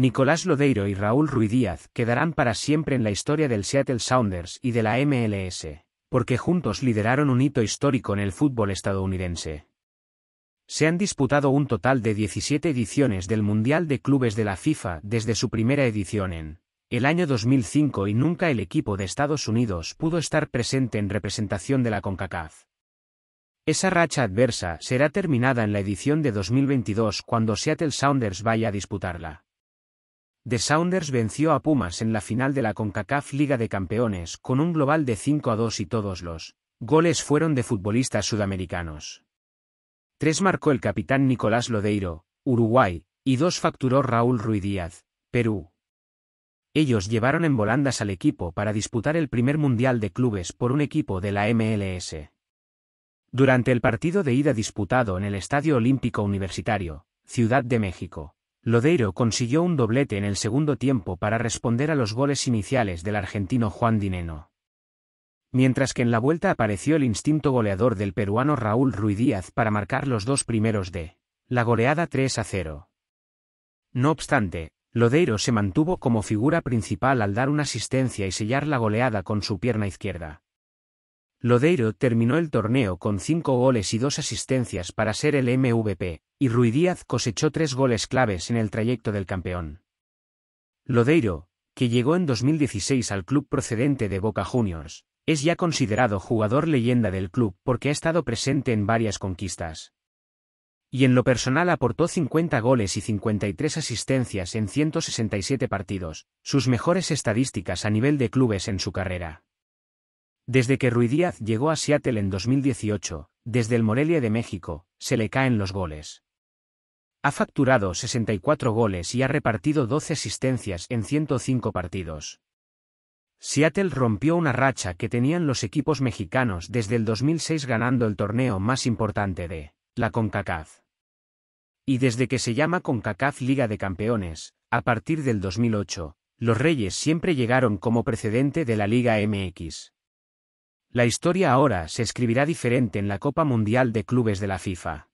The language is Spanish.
Nicolás Lodeiro y Raúl Ruidíaz quedarán para siempre en la historia del Seattle Sounders y de la MLS, porque juntos lideraron un hito histórico en el fútbol estadounidense. Se han disputado un total de 17 ediciones del Mundial de Clubes de la FIFA desde su primera edición en el año 2005 y nunca el equipo de Estados Unidos pudo estar presente en representación de la CONCACAF. Esa racha adversa será terminada en la edición de 2022 cuando Seattle Sounders vaya a disputarla. The Sounders venció a Pumas en la final de la CONCACAF Liga de Campeones con un global de 5 a 2 y todos los goles fueron de futbolistas sudamericanos. Tres marcó el capitán Nicolás Lodeiro, Uruguay, y dos facturó Raúl Ruidíaz, Perú. Ellos llevaron en volandas al equipo para disputar el primer Mundial de Clubes por un equipo de la MLS. Durante el partido de ida disputado en el Estadio Olímpico Universitario, Ciudad de México, Lodeiro consiguió un doblete en el segundo tiempo para responder a los goles iniciales del argentino Juan Dineno. Mientras que en la vuelta apareció el instinto goleador del peruano Raúl Ruidíaz para marcar los dos primeros de la goleada 3 a 0. No obstante, Lodeiro se mantuvo como figura principal al dar una asistencia y sellar la goleada con su pierna izquierda. Lodeiro terminó el torneo con cinco goles y dos asistencias para ser el MVP, y Ruidíaz cosechó tres goles claves en el trayecto del campeón. Lodeiro, que llegó en 2016 al club procedente de Boca Juniors, es ya considerado jugador leyenda del club porque ha estado presente en varias conquistas. Y en lo personal aportó 50 goles y 53 asistencias en 167 partidos, sus mejores estadísticas a nivel de clubes en su carrera. Desde que Ruidíaz llegó a Seattle en 2018, desde el Morelia de México, se le caen los goles. Ha facturado 64 goles y ha repartido 12 asistencias en 105 partidos. Seattle rompió una racha que tenían los equipos mexicanos desde el 2006 ganando el torneo más importante de la CONCACAF. Y desde que se llama CONCACAF Liga de Campeones, a partir del 2008, los Reyes siempre llegaron como precedente de la Liga MX. La historia ahora se escribirá diferente en la Copa Mundial de Clubes de la FIFA.